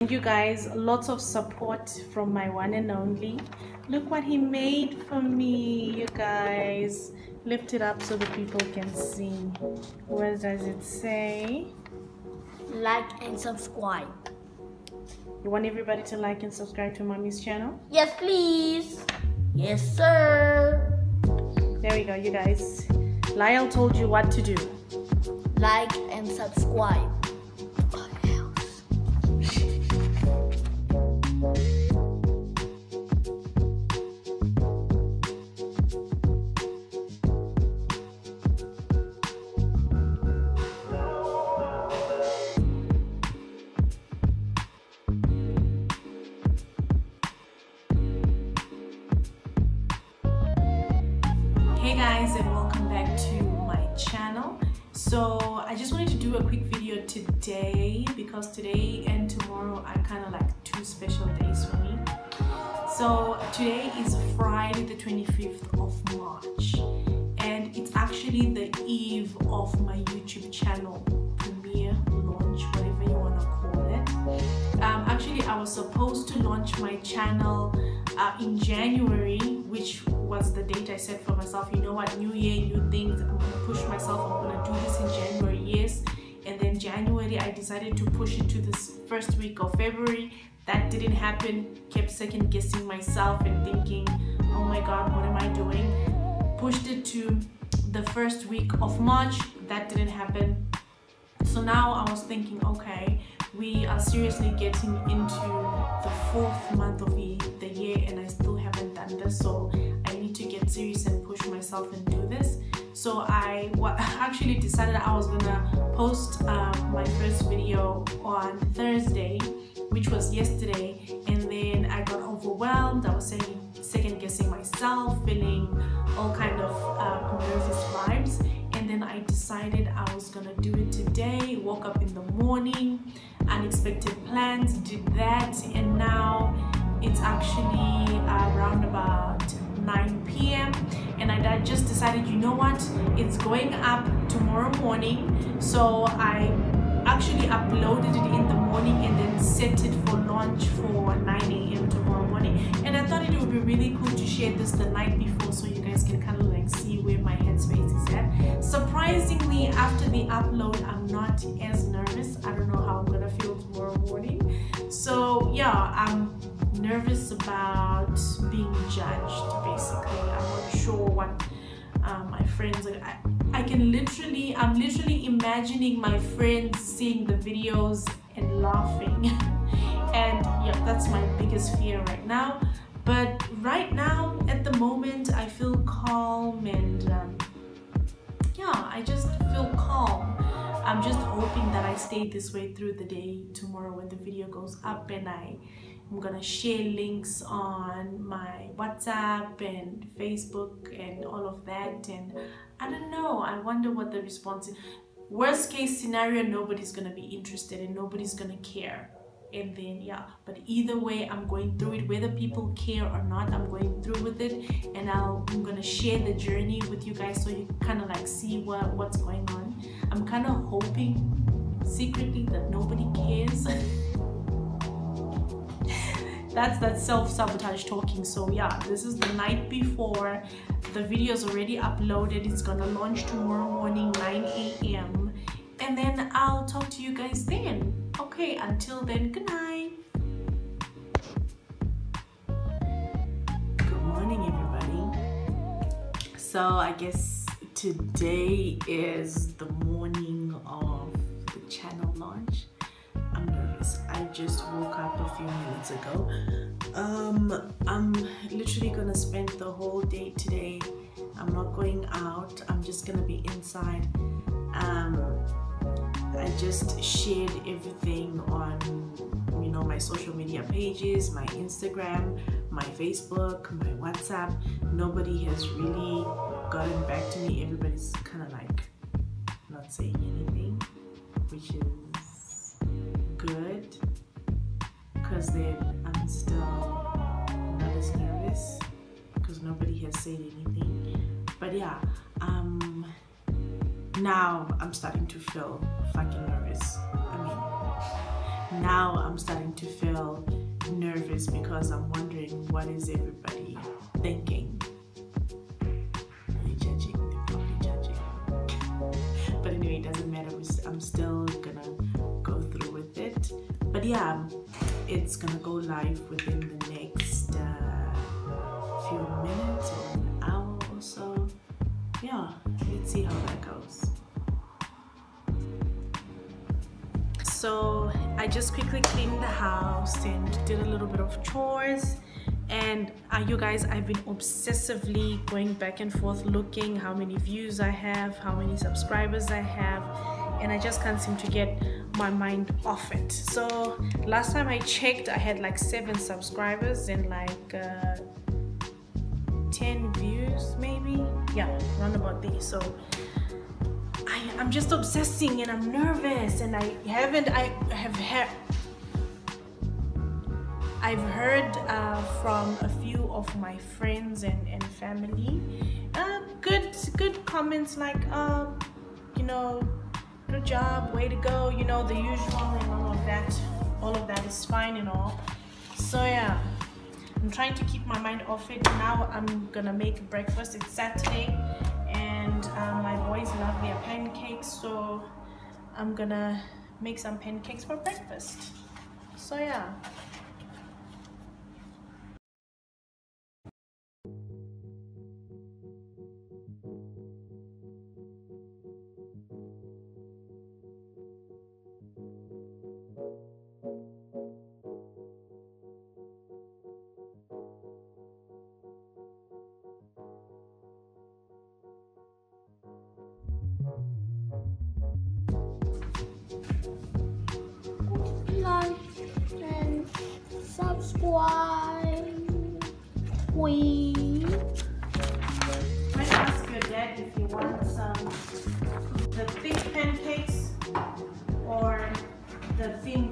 Thank you guys, lots of support from my one and only. Look what he made for me, you guys. Lift it up so the people can see. Where does it say? Like and subscribe. You want everybody to like and subscribe to mommy's channel? Yes, please. Yes, sir. There we go, you guys. Lyle told you what to do. Like and subscribe. Hey guys and welcome back to my channel. So I just wanted to do a quick video today because today and tomorrow are kind of like two special days for me. So today is Friday the 25th of March and it's actually the eve of my YouTube channel premiere launch whatever you want to call it. Um, actually I was supposed to launch my channel uh, in January, which was the date I set for myself. You know what? New year, new things. I'm gonna push myself. I'm gonna do this in January, yes. And then January, I decided to push it to this first week of February. That didn't happen. Kept second guessing myself and thinking, oh my God, what am I doing? Pushed it to the first week of March. That didn't happen. So now I was thinking, okay, we are seriously getting into the fourth month of the, year and I still haven't done this. So to get serious and push myself and do this. So I actually decided I was gonna post um, my first video on Thursday, which was yesterday, and then I got overwhelmed. I was saying, second guessing myself, feeling all kind of um, nervous vibes and then I decided I was gonna do it today. Woke up in the morning, unexpected plans, did that, and now it's actually around about 9 p.m. and I just decided, you know what, it's going up tomorrow morning, so I actually uploaded it in the morning and then set it for launch for 9 a.m. tomorrow morning. And I thought it would be really cool to share this the night before so you guys can kind of like see where my headspace is at. Surprisingly, after the upload, I'm not as nervous. I don't know how I'm gonna feel tomorrow morning. So yeah, I'm nervous about being judged basically. I'm not sure what um, my friends. I, I can literally, I'm literally imagining my friends seeing the videos and laughing. and yeah, that's my biggest fear right now. But right now, at the moment, I feel calm and um, yeah, I just feel calm. I'm just hoping that I stay this way through the day tomorrow when the video goes up and I I'm gonna share links on my WhatsApp and Facebook and all of that and I don't know I wonder what the response is. Worst case scenario nobody's gonna be interested and nobody's gonna care. And then yeah but either way i'm going through it whether people care or not i'm going through with it and I'll, i'm gonna share the journey with you guys so you kind of like see what what's going on. I'm kind of hoping secretly that nobody cares that's that self-sabotage talking so yeah this is the night before the video is already uploaded. It's gonna launch tomorrow morning 9 a.m and then i'll talk to you guys then. Okay until then good night. Good morning everybody. So i guess today is the morning just woke up a few minutes ago. Um i'm literally gonna spend the whole day today. I'm not going out. I'm just gonna be inside. Um I just shared everything on you know my social media pages, my Instagram, my Facebook, my WhatsApp. Nobody has really gotten back to me. Everybody's kind of like not saying anything, which is good because I'm still not as nervous because nobody has said anything. But yeah, um now I'm starting to feel fucking nervous. I mean, now I'm starting to feel nervous because I'm wondering what is everybody thinking. Are they judging? They're probably judging. but anyway, it doesn't matter. I'm still gonna go through with it. But yeah, it's gonna go live within the next uh, few minutes or an hour or so. Yeah, let's see how that goes. so I just quickly cleaned the house and did a little bit of chores and uh, you guys I've been obsessively going back and forth looking how many views I have how many subscribers I have and I just can't seem to get my mind off it. So last time I checked I had like seven subscribers and like uh, 10 views maybe? Yeah around about this so I, I'm just obsessing and I'm nervous and I haven't I have heard I've heard uh, from a few of my friends and, and family. Uh, good good comments like um, you know good job way to go you know the usual and all of that. All of that is fine and all. So yeah. I'm trying to keep my mind off it. Now I'm gonna make breakfast. It's Saturday and um, my boys love their pancakes so I'm gonna make some pancakes for breakfast. So yeah the thin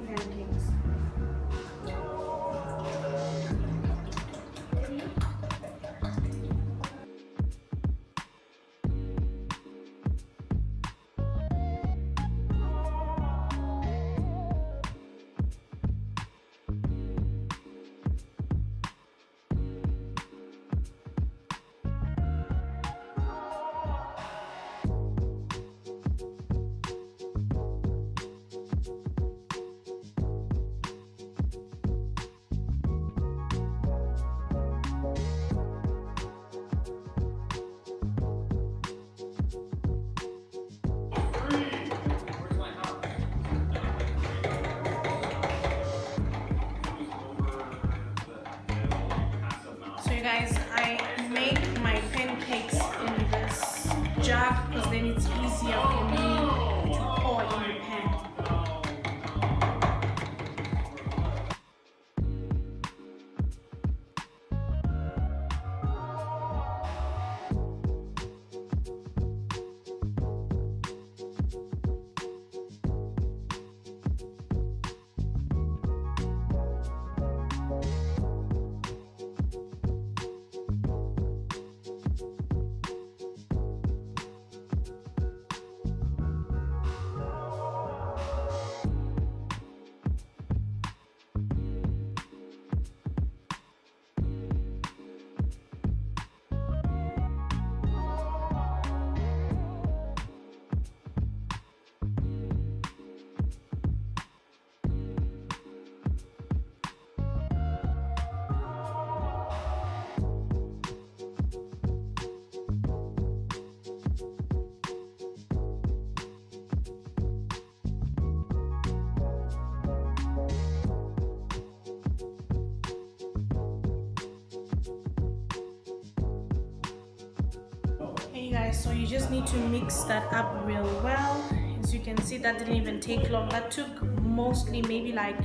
guys, so you just need to mix that up real well. As you can see, that didn't even take long. That took mostly maybe like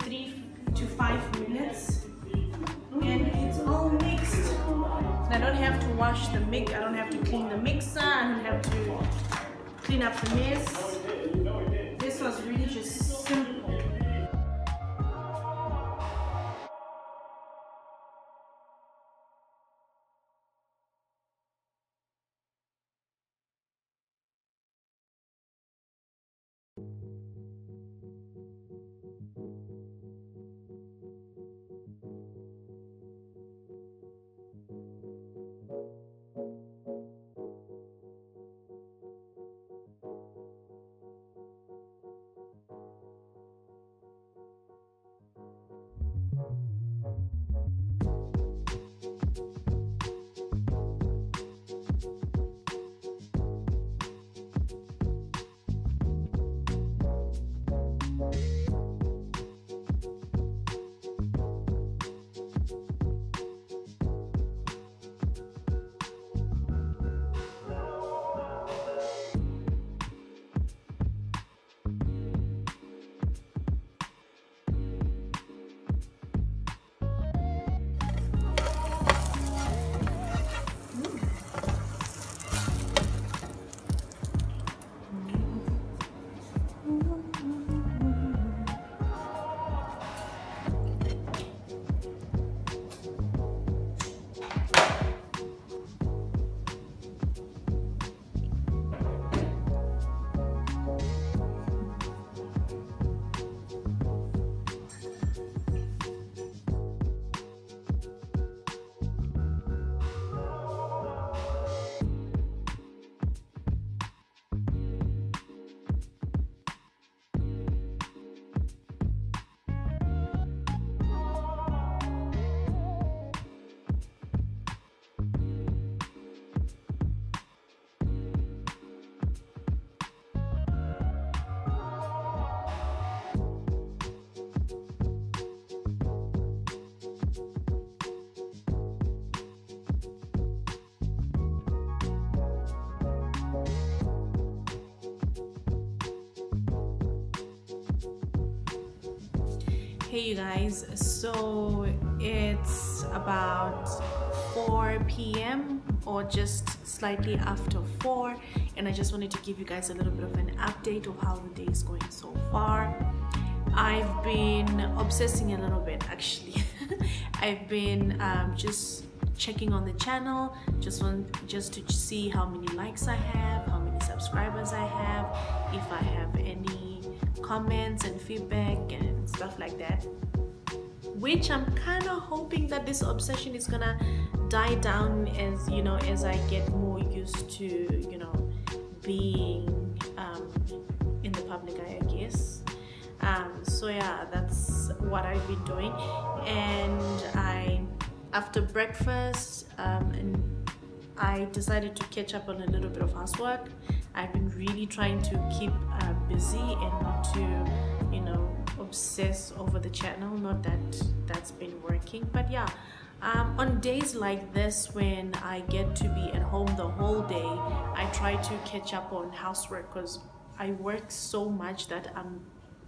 three to five minutes. And it's all mixed. I don't have to wash the mix. I don't have to clean the mixer. I don't have to clean up the mess. Okay, you guys, so it's about 4 p.m. or just slightly after 4, and I just wanted to give you guys a little bit of an update of how the day is going so far. I've been obsessing a little bit actually. I've been um, just checking on the channel, just want just to see how many likes I have, how many subscribers I have, if I have any comments and feedback and stuff like that. Which i'm kind of hoping that this obsession is gonna die down as you know as i get more used to you know being um, in the public eye i guess. Um, so yeah that's what i've been doing. And i after breakfast um, and i decided to catch up on a little bit of housework I've been really trying to keep uh, busy and not to, you know, obsess over the channel. Not that that's been working, but yeah. Um, on days like this when I get to be at home the whole day, I try to catch up on housework because I work so much that I'm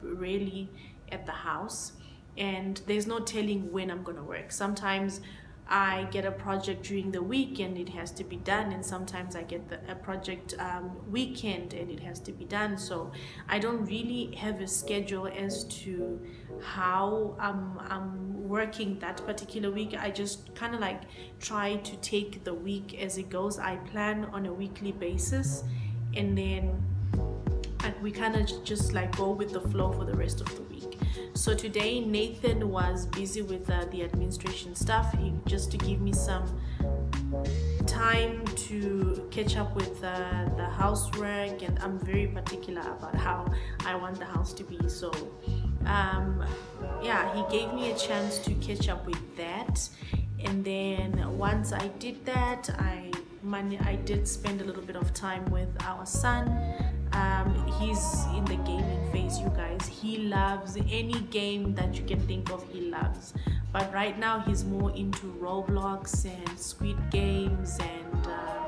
really at the house and there's no telling when I'm gonna work. Sometimes I get a project during the week and it has to be done and sometimes I get the, a project um, weekend and it has to be done. So I don't really have a schedule as to how I'm, I'm working that particular week. I just kind of like try to take the week as it goes. I plan on a weekly basis and then we kind of just like go with the flow for the rest of the week so today Nathan was busy with uh, the administration stuff he, just to give me some time to catch up with uh, the housework and I'm very particular about how I want the house to be. So um, yeah he gave me a chance to catch up with that. And then once I did that I money I did spend a little bit of time with our son um, he's in the gaming phase you guys. He loves any game that you can think of he loves. But right now he's more into roblox and squid games and uh,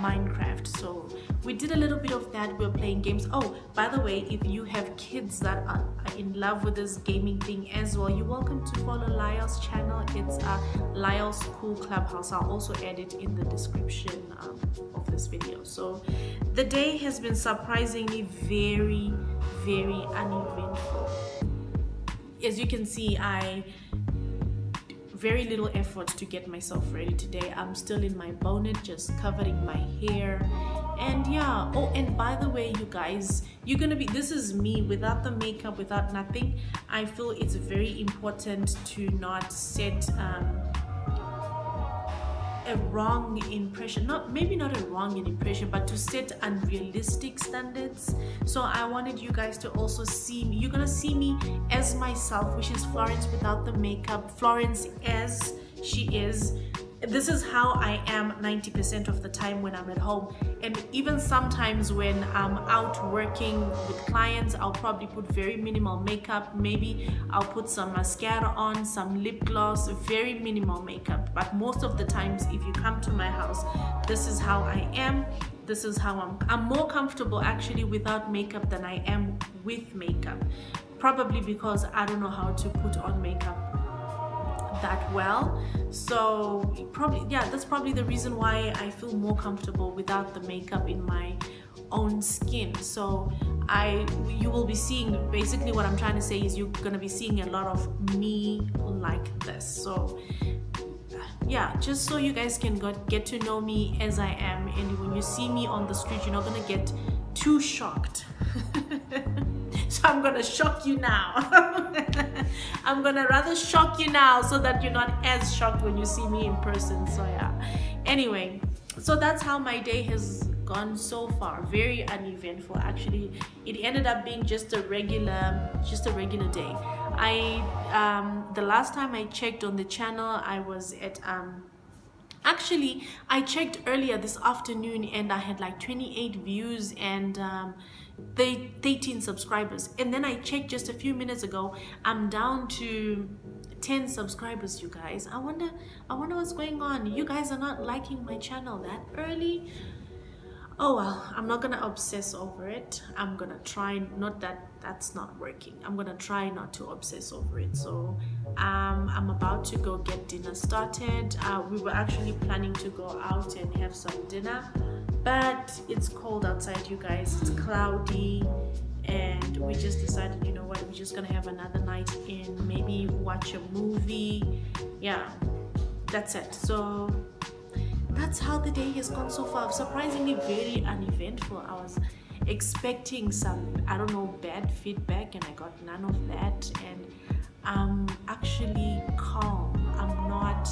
minecraft. So we did a little bit of that. We are playing games. Oh by the way if you have kids that are in love with this gaming thing as well you're welcome to follow Lyle's channel. It's uh, Lyle's cool clubhouse. I'll also add it in the description um, of this video. So the day has been surprisingly very very uneventful. As you can see I very little effort to get myself ready today. I'm still in my bonnet just covering my hair. And yeah oh and by the way you guys you're gonna be this is me without the makeup without nothing. I feel it's very important to not set um, a wrong impression. Not maybe not a wrong impression but to set unrealistic standards. So i wanted you guys to also see me. You're gonna see me as myself which is florence without the makeup. Florence as she is this is how I am 90% of the time when I'm at home. And even sometimes when I'm out working with clients I'll probably put very minimal makeup. Maybe I'll put some mascara on some lip gloss very minimal makeup. But most of the times if you come to my house this is how I am. This is how I'm I'm more comfortable actually without makeup than I am with makeup. Probably because I don't know how to put on makeup that well. So probably yeah that's probably the reason why I feel more comfortable without the makeup in my own skin. So I you will be seeing basically what I'm trying to say is you're gonna be seeing a lot of me like this. So yeah just so you guys can get to know me as I am. And when you see me on the street you're not gonna get too shocked so I'm gonna shock you now. I'm gonna rather shock you now so that you're not as shocked when you see me in person. So yeah. Anyway so that's how my day has gone so far. Very uneventful actually. It ended up being just a regular just a regular day. I um, the last time I checked on the channel I was at um, actually I checked earlier this afternoon and I had like 28 views and um, they 13 subscribers. And then I checked just a few minutes ago. I'm down to 10 subscribers you guys. I wonder I wonder what's going on. You guys are not liking my channel that early oh well i'm not gonna obsess over it. I'm gonna try not that that's not working. I'm gonna try not to obsess over it. So um, i'm about to go get dinner started. Uh, we were actually planning to go out and have some dinner but it's cold outside you guys. It's cloudy and we just decided you know what we're just gonna have another night in maybe watch a movie. Yeah that's it. So that's how the day has gone so far. Surprisingly very uneventful. I was expecting some i don't know bad feedback and i got none of that. And i'm actually calm. I'm not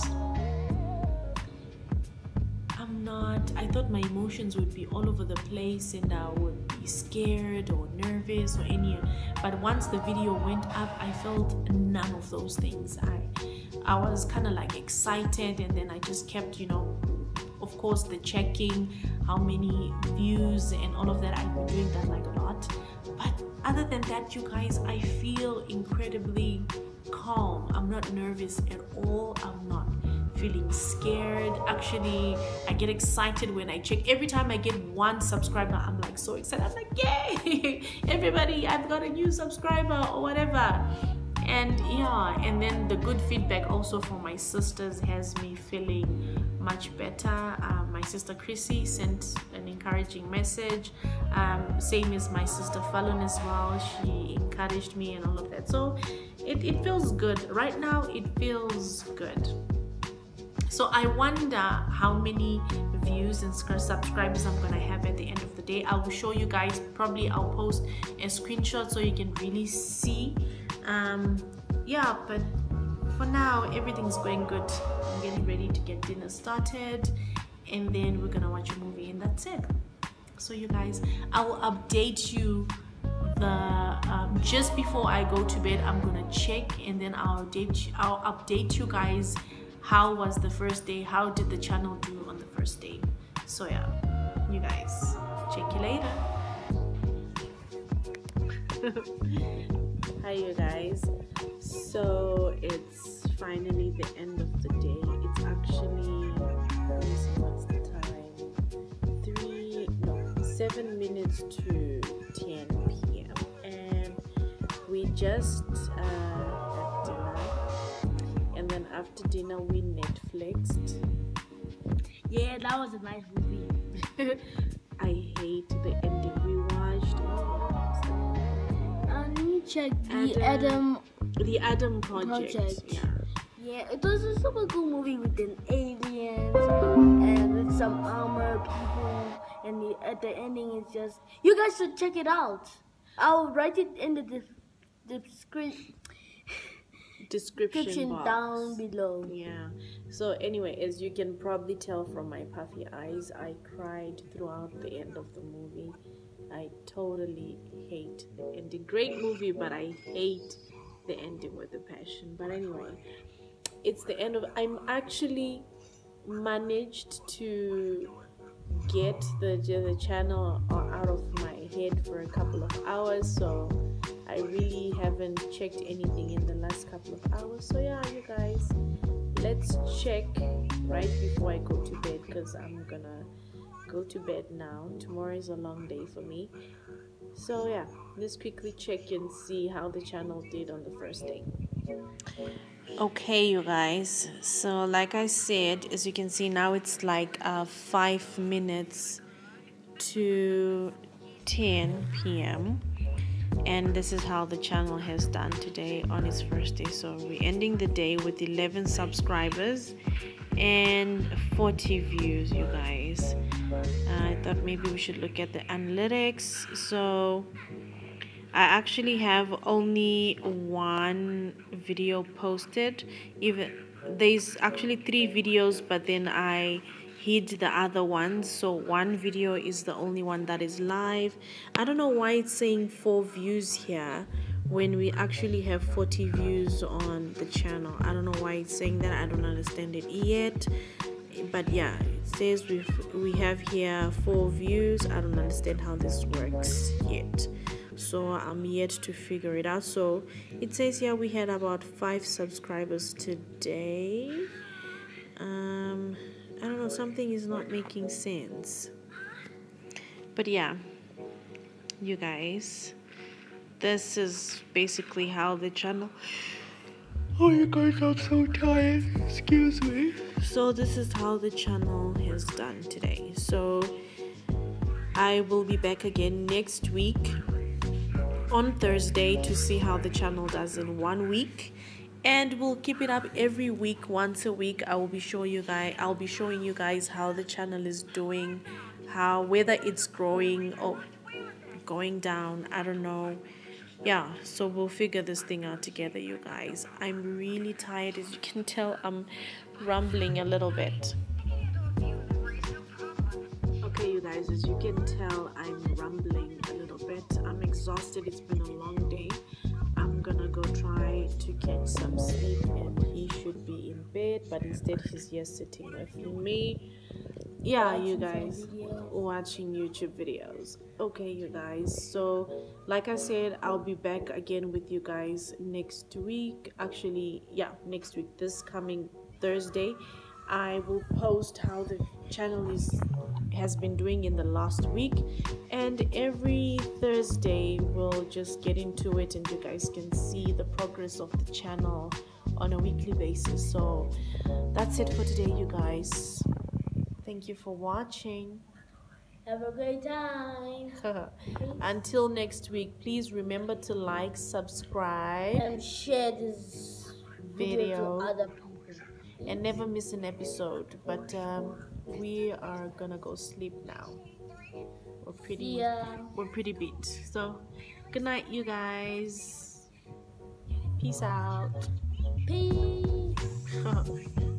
i'm not i thought my emotions would be all over the place and i would be scared or nervous or any but once the video went up i felt none of those things. I i was kind of like excited and then i just kept you know of course the checking how many views and all of that. I've been doing that like a lot. But other than that you guys i feel incredibly calm. I'm not nervous at all. I'm not feeling scared. Actually i get excited when i check. Every time i get one subscriber i'm like so excited. I'm like yay! Everybody i've got a new subscriber or whatever and yeah and then the good feedback also from my sisters has me feeling much better. Uh, my sister chrissy sent an encouraging message. Um, same as my sister fallon as well. She encouraged me and all of that. So it, it feels good. Right now it feels good. So i wonder how many views and subscribers i'm gonna have at the end of the day. I will show you guys. Probably i'll post a screenshot so you can really see um yeah but for now everything's going good. I'm getting ready to get dinner started and then we're gonna watch a movie and that's it. So you guys i will update you the um, just before i go to bed i'm gonna check and then i'll update you, i'll update you guys how was the first day how did the channel do on the first day. So yeah you guys check you later hi you guys. So it's finally the end of the day. It's actually what's the time? Three no seven minutes to 10 p.m and we just uh, had dinner. And then after dinner we netflixed. Yeah that was a nice movie. I hate the ending. We check the Adam, Adam the Adam Project. Project. Yeah. Yeah, it was a super cool movie with an aliens and with some armor people, and the, at the ending it's just you guys should check it out. I'll write it in the description description box. down below. Yeah. So anyway, as you can probably tell from my puffy eyes, I cried throughout the end of the movie. I totally hate the ending. Great movie, but I hate the ending with a passion. But anyway, it's the end of. I'm actually managed to get the the channel out of my head for a couple of hours, so I really haven't checked anything in the last couple of hours. So yeah, you guys, let's check right before I go to bed because I'm gonna go to bed now. Tomorrow is a long day for me. So yeah, let's quickly check and see how the channel did on the first day. Okay, you guys. So like I said, as you can see now it's like uh, 5 minutes to 10 p.m. And this is how the channel has done today on its first day. So we're ending the day with 11 subscribers and 40 views, you guys. Uh, I thought maybe we should look at the analytics. So I actually have only one video posted. Even there's actually three videos, but then I hid the other ones so one video is the only one that is live. I don't know why it's saying four views here when we actually have 40 views on the channel. I don't know why it's saying that. I don't understand it yet but yeah it says we we have here four views. I don't understand how this works yet. So i'm yet to figure it out. So it says here we had about five subscribers today. Um i don't know something is not making sense. But yeah you guys this is basically how the channel. Oh you guys i'm so tired. Excuse me so this is how the channel has done today. So i will be back again next week on thursday to see how the channel does in one week. And we'll keep it up every week. Once a week i will be showing you guys i'll be showing you guys how the channel is doing how whether it's growing or going down. I don't know yeah so we'll figure this thing out together you guys. I'm really tired as you can tell i'm rumbling a little bit. Okay you guys as you can tell i'm rumbling a little bit. I'm exhausted it's been a long day. I'm gonna go try to get some sleep and he should be in bed but instead he's here sitting with me yeah you guys watching youtube videos. Okay you guys. So like i said i'll be back again with you guys next week. Actually yeah next week this coming thursday i will post how the channel is has been doing in the last week. And every thursday we'll just get into it and you guys can see the progress of the channel on a weekly basis. So that's it for today you guys Thank you for watching. Have a great time. Until next week, please remember to like, subscribe, and share this video, to other people. And never miss an episode. But um, we are gonna go sleep now. We're pretty. Yeah. We're pretty beat. So, good night, you guys. Peace out. Peace.